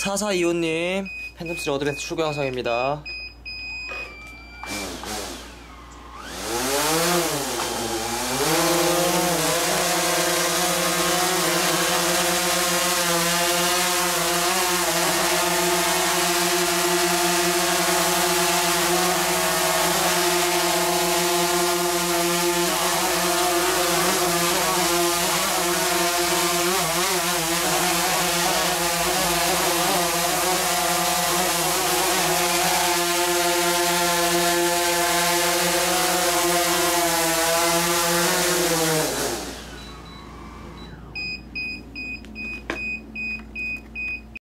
4425님 팬텀스리 어드벤스 출고 영상입니다.